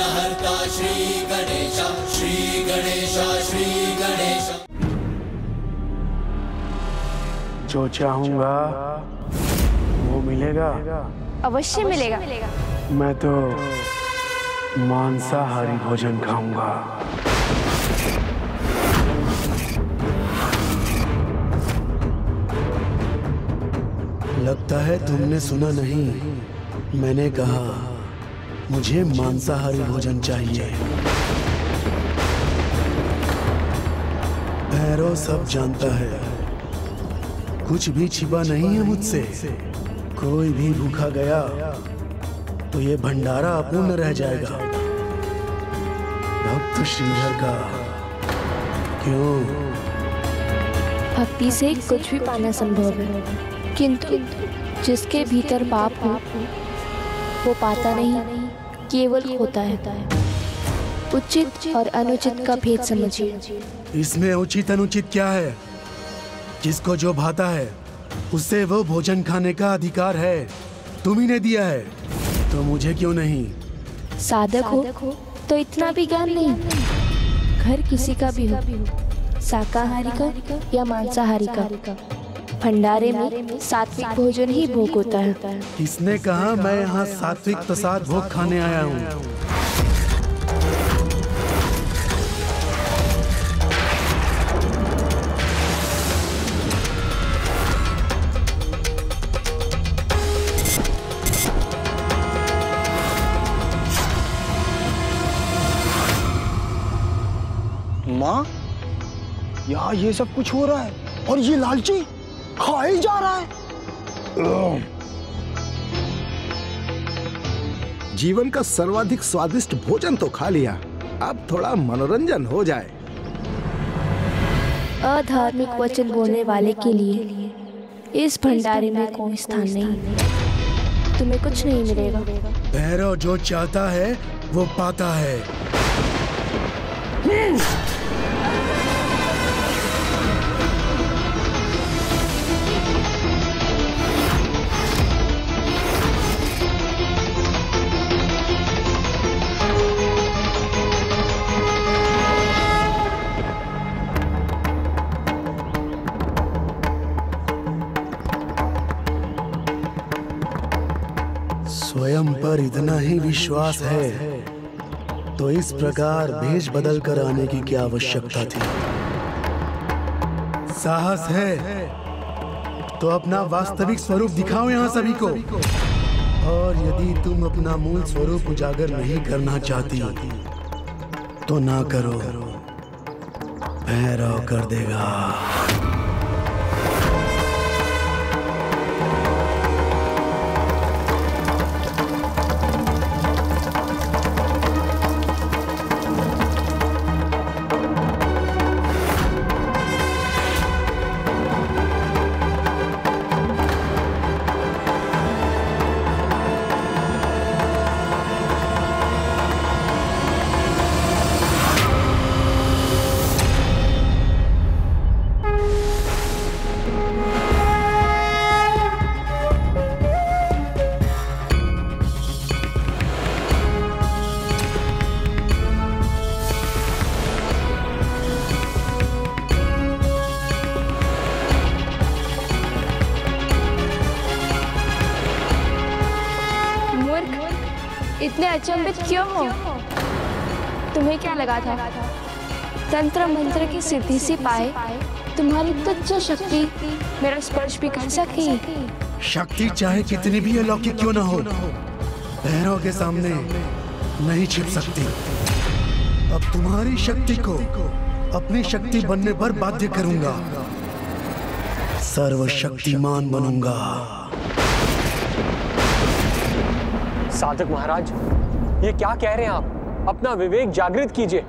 विघ्नहर्ता श्री गणेश श्री गणेश श्री गणेश। जो चाहूँगा वो मिलेगा। अवश्य मिलेगा। मैं तो मांसाहारी भोजन खाऊँगा। लगता है तुमने सुना नहीं मैंने कहा मुझे मांसाहारी भोजन चाहिए। भैरव सब जानता है। कुछ भी छिपा नहीं है मुझसे। कोई भी भूखा गया तो ये भंडारा अपूर्ण रह जाएगा। भक्त श्रीधर का, क्यों? भक्ति से कुछ भी पाना संभव है, किंतु जिसके भीतर पाप हो, वो पाता नहीं। केवल होता है। उचित और अनुचित का भेद समझिए। इसमें उचित अनुचित क्या है? जिसको जो भाता है उससे वो भोजन खाने का अधिकार है। तुम ही ने दिया है। तो मुझे क्यों नहीं? साधक हो तो इतना भी ज्ञान नहीं। घर किसी का भी हो शाकाहारी का या मांसाहारी का। भंडारे में सात्विक भोजन ही भोग होता है। किसने कहा मैं यहाँ सात्विक प्रसाद भोग खाने आया हूँ? माँ यहाँ ये सब कुछ हो रहा है और ये लालची? खा ही जा रहा है। जीवन का सर्वाधिक स्वादिष्ट भोजन तो खा लिया। अब थोड़ा मनोरंजन हो जाए। अधार्मिक वचन बोलने वाले के लिए इस भंडारे में कोई स्थान नहीं। तुम्हें कुछ नहीं मिलेगा। भैरव जो चाहता है वो पाता है। स्वयं पर इतना ही विश्वास है। तो इस प्रकार भेष बदल कर आने की क्या आवश्यकता थी? साहस है। तो अपना वास्तविक स्वरूप दिखाओ यहाँ सभी को। और यदि तुम अपना मूल स्वरूप उजागर नहीं करना चाहती तो ना करो। भैरव कर देगा। अचंभित क्यों हो? तुम्हें क्या लगा था? तंत्र मंत्र की सिद्धि से पाए? तुम्हारी तुच्छ शक्ति मेरा स्पर्श भी कर सकी शक्ति चाहे कितनी भी अलौकिक क्यों ना हो भैरव के सामने नहीं छिप सकती। अब तुम्हारी शक्ति को अपनी शक्ति बनने पर बाध्य करूँगा। सर्वशक्तिमान बनूँगा। साधक महाराज ये क्या कह रहे हैं आप? अपना विवेक जागृत कीजिए।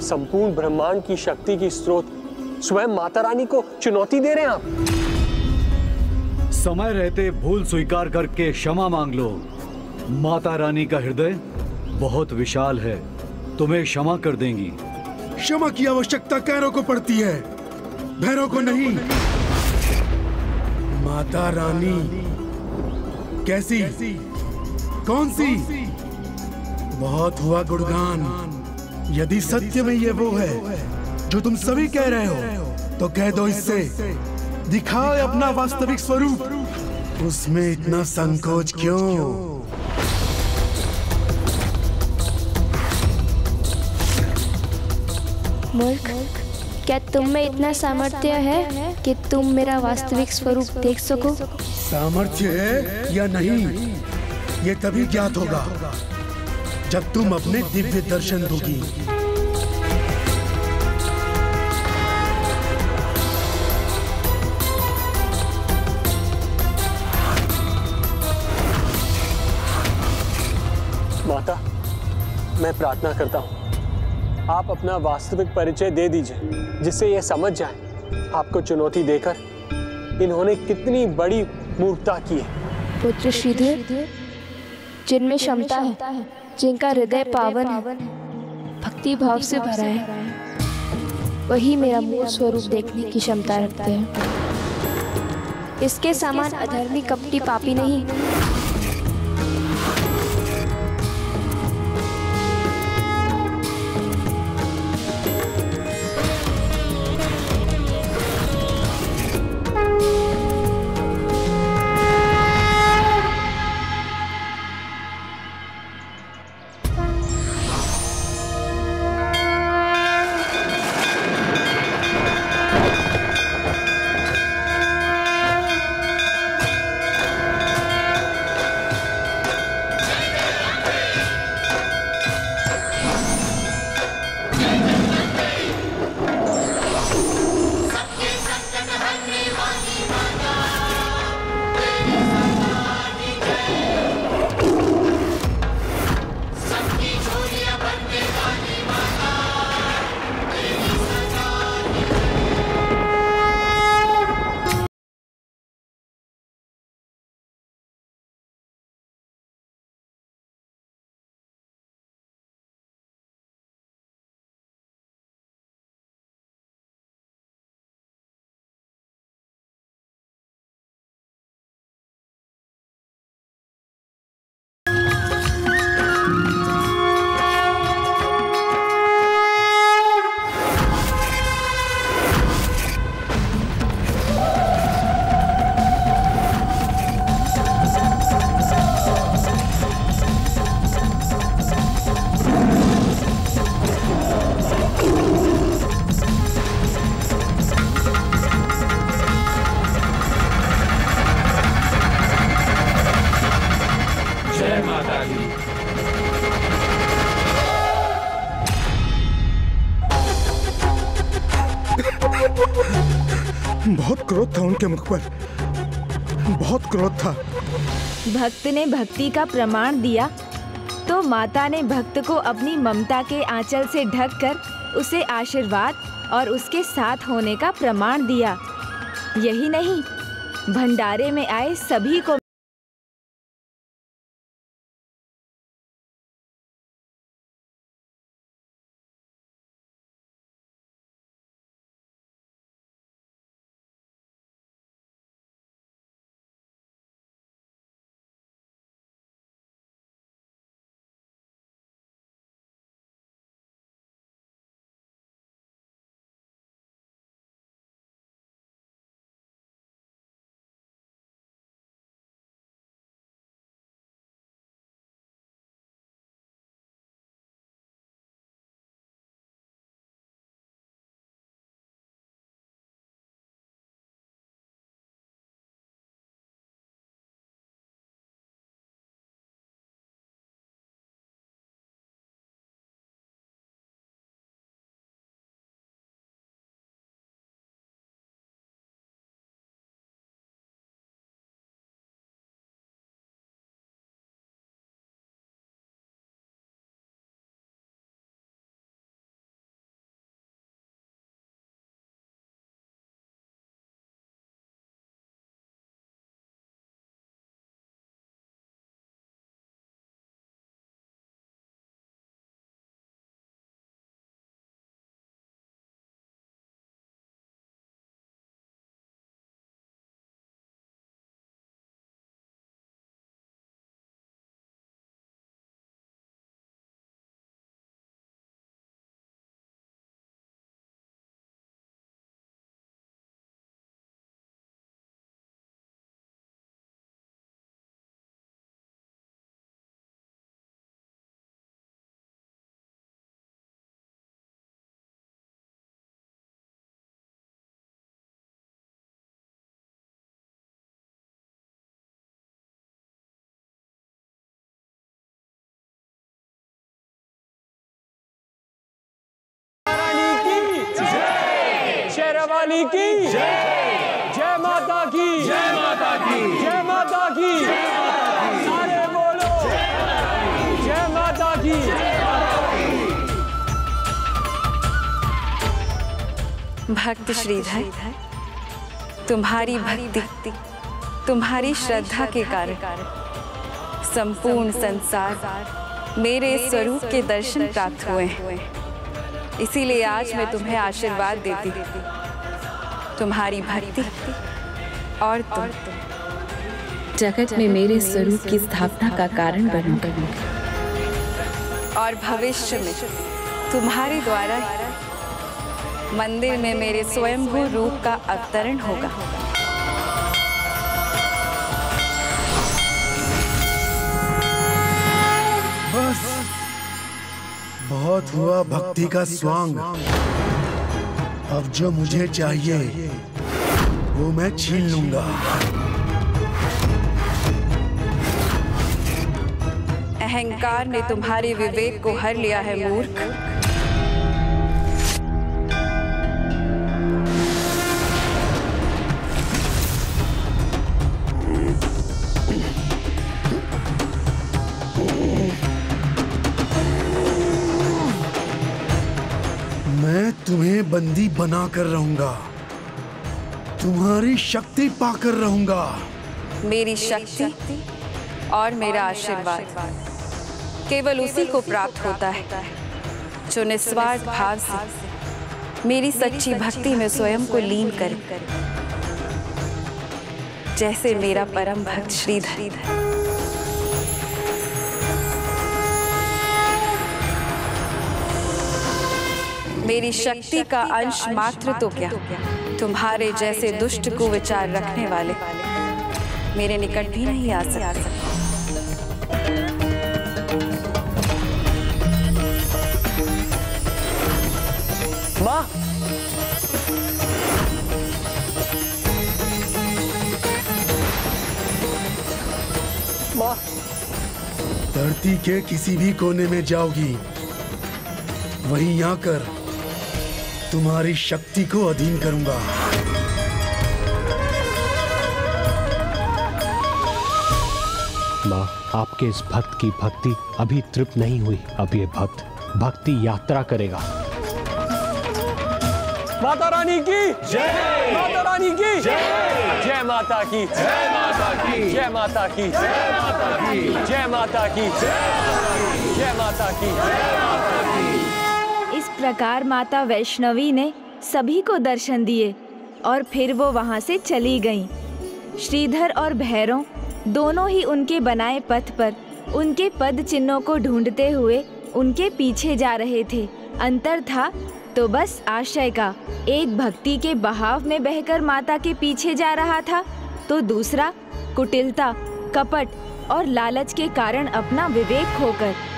संपूर्ण ब्रह्मांड की शक्ति की स्रोत स्वयं माता रानी को चुनौती दे रहे हैं आप? समय रहते भूल स्वीकार करके क्षमा मांग लो। माता रानी का हृदय बहुत विशाल है तुम्हें क्षमा कर देंगी। क्षमा की आवश्यकता कैरों को पड़ती है? भैरों को नहीं। माता रानी कैसी? कौन सी? बहुत हुआ गुणगान। यदि सत्य में ये वो है जो तुम सभी कह रहे हो तो कह दो इससे। दिखाओ अपना वास्तविक स्वरूप। उसमें इतना संकोच क्यों? मूर्ख क्या तुम में इतना सामर्थ्य है कि तुम मेरा वास्तविक स्वरूप देख सको? सामर्थ्य है या नहीं ये तभी ज्ञात होगा। जब तुम अपने दिव्य दर्शन दोगी। माता मैं प्रार्थना करता हूँ। आप अपना वास्तविक परिचय दे दीजिए जिससे ये समझ जाए। आपको चुनौती देकर इन्होंने कितनी बड़ी मूर्खता की है। पुत्र श्रीधर जिनमें क्षमता है। जिनका हृदय पावन है भक्ति भाव से भरा है, वही मेरा मूल स्वरूप देखने की क्षमता रखते हैं। इसके समान अधर्मी कपटी पापी नहीं। बहुत क्रोध था उनके मुख पर। बहुत क्रोध था। भक्त ने भक्ति का प्रमाण दिया तो माता ने भक्त को अपनी ममता के आंचल से ढककर उसे आशीर्वाद और उसके साथ होने का प्रमाण दिया। यही नहीं, भंडारे में आए सभी को शेरावाली की। जय माता की। जय माता की। जय माता की। सारे बोलो। जय माता की। भक्त श्रीधर तुम्हारी भक्ति तुम्हारी श्रद्धा के कारण संपूर्ण संसार मेरे स्वरूप के दर्शन प्राप्त हुए हैं। इसीलिए आज मैं तुम्हें आशीर्वाद देती हूँ। तुम्हारी भक्ति और तुम। जगत में मेरे स्वरूप की स्थापना का कारण बनो और भविष्य में तुम्हारे द्वारा मंदिर में मेरे स्वयंभू रूप का अवतरण होगा। बस। बहुत हुआ भक्ति का स्वांग। अब जो मुझे चाहिए, वो मैं छीन लूँगा। अहंकार ने तुम्हारे विवेक को हर लिया है मूर्ख। बना कर रहूँगा। तुम्हारी शक्ति पाकर रहूँगा। मेरी शक्ति और मेरा आशीर्वाद। केवल उसी को प्राप्त होता है जो निस्वार्थ भाव से मेरी सच्ची भक्ति में स्वयं को लीन कर। जैसे मेरा परम भक्त श्रीधर। मेरी शक्ति का अंश मात्र तो क्या? तुम्हारे जैसे दुष्ट को विचार रखने वाले। मेरे निकट भी नहीं आ सकते। माँ। माँ। धरती के किसी भी कोने में जाओगी। वहीं आकर तुम्हारी शक्ति को अधीन करूँगा। माँ आपके इस भक्त की भक्ति अभी तृप्त नहीं हुई। अब ये भक्त भक्ति यात्रा करेगा। माता रानी की। जय। माता रानी की। जय। जय माता की। जय माता की। जय माता की। जय माता की। जय माता की। जय माता की। प्रकार माता वैष्णवी ने सभी को दर्शन दिए और फिर वो वहाँ से चली गईं। श्रीधर और भैरव दोनों ही उनके बनाए पथ पर उनके पद चिन्हों को ढूंढते हुए उनके पीछे जा रहे थे अंतर था तो बस आशय का एक भक्ति के बहाव में बहकर माता के पीछे जा रहा था तो दूसरा कुटिलता, कपट और लालच के कारण अपना विवेक खोकर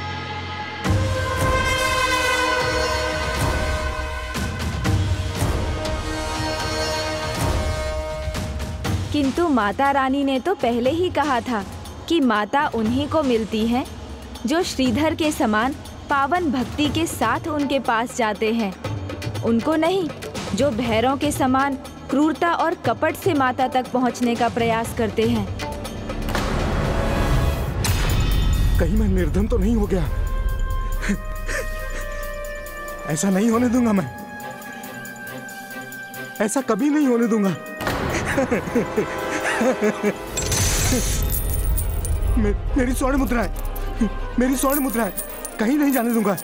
किंतु माता रानी ने तो पहले ही कहा था कि माता उन्हीं को मिलती हैं, जो श्रीधर के समान पावन भक्ति के साथ उनके पास जाते हैं। उनको नहीं, जो भैरों के समान क्रूरता और कपट से माता तक पहुँचने का प्रयास करते हैं। कहीं मैं निर्धन तो नहीं हो गया? ऐसा नहीं होने दूँगा मैं। ऐसा कभी नहीं होने दूँगा। मे, मेरी स्वर्ण मुद्रा है। मेरी स्वर्ण मुद्रा है। कहीं नहीं जाने दूँगा।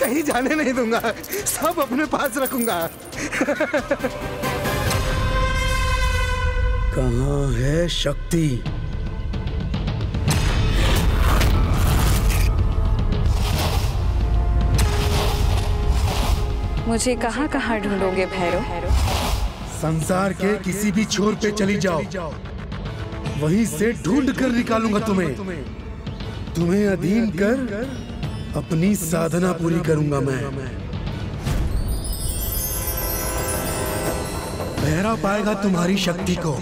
कहीं जाने नहीं दूँगा। सब अपने पास रखूँगा। कहाँ है शक्ति? मुझे कहाँ कहाँ ढूंढोगे भैरव संसार के किसी भी छोर पे चली जाओ। वहीं से ढूंढ कर निकालूँगा तुम्हें। तुम्हें अधीन कर अपनी साधना पूरी करूँगा मैं। भैरव पाएगा तुम्हारी शक्ति को।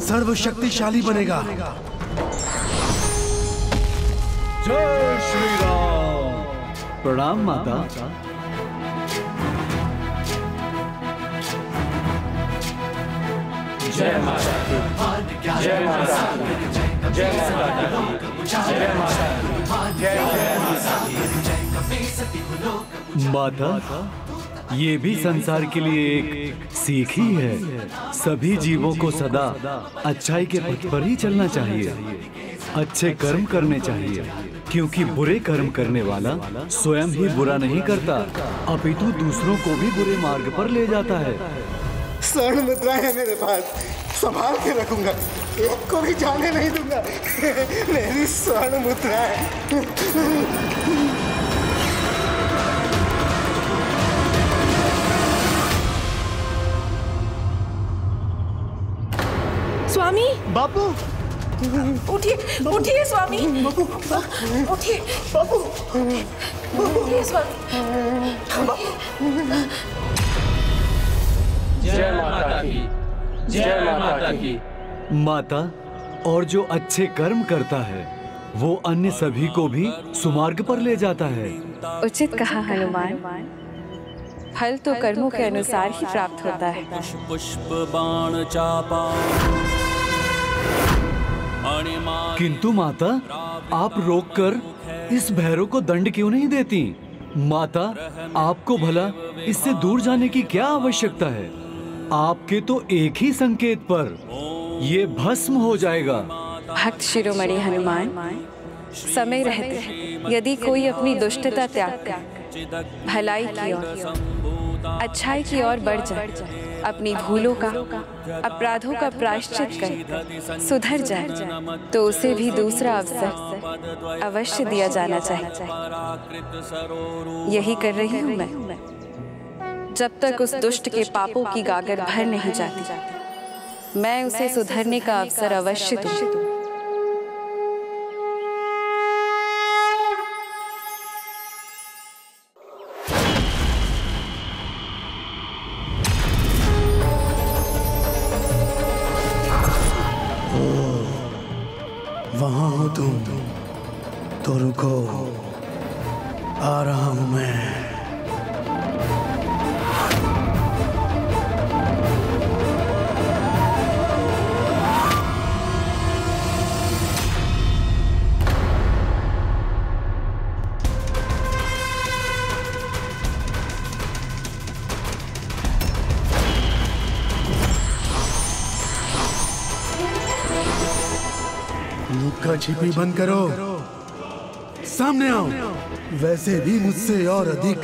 सर्वशक्तिशाली बनेगा। जय श्री राम। प्रणाम माता। जय माता जय माता जय माता माता, ये भी संसार के लिए एक सीख ही है। सभी जीवों को सदा अच्छाई के पथ पर ही चलना चाहिए। अच्छे कर्म करने चाहिए। क्योंकि बुरे कर्म करने वाला स्वयं ही बुरा नहीं करता। अपितु दूसरों को भी बुरे मार्ग पर ले जाता है। स्वर्ण मुद्रा है मेरे पास। संभाल के रखूँगा। एक को भी जाने नहीं दूँगा। मेरी स्वर्ण मुद्रा है। स्वामी? बापू। उठिए उठिए स्वामी। उठिए। बापू। उठिए स्वामी। जय माता की। जय माता की। माता और जो अच्छे कर्म करता है वो अन्य सभी को भी सुमार्ग पर ले जाता है। उचित कहा हनुमान। फल तो कर्मों के अनुसार ही प्राप्त होता है। पुष्प बाण चापा। किंतु माता आप रोककर इस भैरव को दंड क्यों नहीं देती? माता आपको भला इससे दूर जाने की क्या आवश्यकता है? आपके तो एक ही संकेत पर ये भस्म हो जाएगा। भक्त शिरोमणि हनुमान, समय रहते यदि कोई अपनी दुष्टता त्याग कर, भलाई की ओर, अच्छाई की ओर बढ़ जाए, अपनी भूलों का, अपराधों का प्रायश्चित कर, सुधर जाए तो उसे भी दूसरा अवसर अवश्य दिया जाना चाहिए। यही कर रही हूँ मैं। जब तक उस दुष्ट के पापों की गागर भर नहीं जाती। मैं उसे सुधरने का अवसर अवश्य दूँ छिपी बंद करो। सामने आओ। वैसे भी मुझसे और अधिक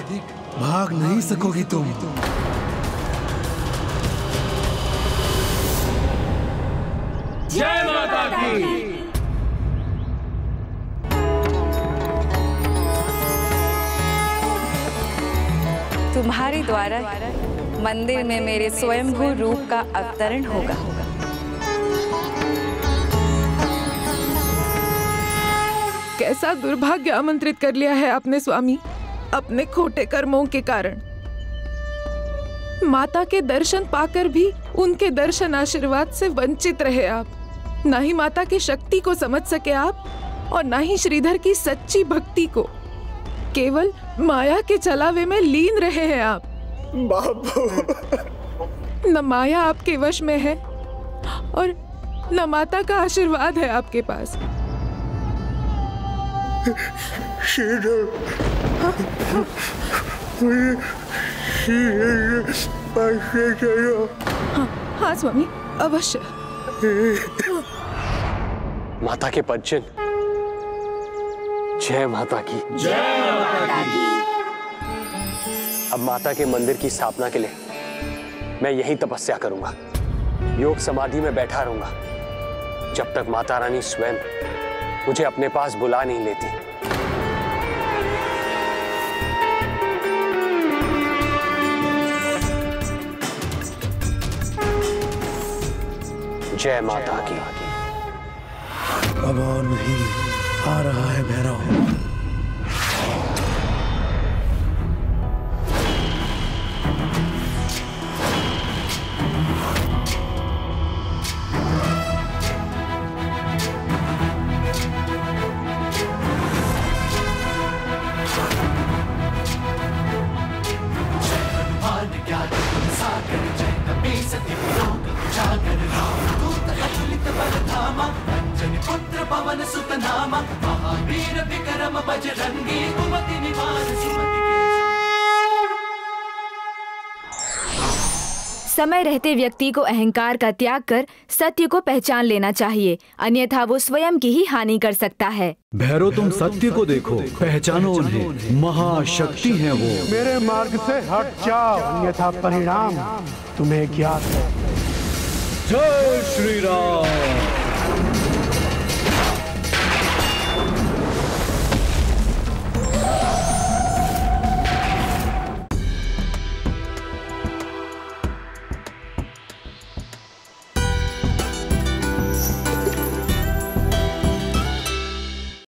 भाग नहीं सकोगी तुम। जय माता की। तुम्हारे द्वारा मंदिर में मेरे स्वयंभू रूप का अवतरण होगा। कैसा दुर्भाग्य आमंत्रित कर लिया है आपने स्वामी अपने खोटे कर्मों के कारण। माता के दर्शन पाकर भी उनके दर्शन आशीर्वाद से वंचित रहे आप। ना ही माता की शक्ति को समझ सके आप और ना ही श्रीधर की सच्ची भक्ति को। केवल माया के चलावे में लीन रहे हैं आप। बापू। न माया आपके वश में है और न माता का आशीर्वाद है आपके पास। श्रीधर मुझे श्रीधर के पास ले चलो हाँ हाँ स्वामी अवश्य। माता के पदचिन जय माता की। जय माता की। अब माता के मंदिर की स्थापना के लिए मैं यही तपस्या करूँगा। योग समाधि में बैठा रहूँगा। जब तक माता रानी स्वयं मुझे अपने पास बुला नहीं लेती। जय माता की। अब और नहीं, आ रहा है भैरव। समय रहते व्यक्ति को अहंकार का त्याग कर सत्य को पहचान लेना चाहिए। अन्यथा वो स्वयं की ही हानि कर सकता है। भैरो तुम सत्य को देखो पहचानो उन्हें। महाशक्ति है वो। मेरे मार्ग से हट जाओ अन्यथा परिणाम तुम्हें ज्ञात है जय श्री राम।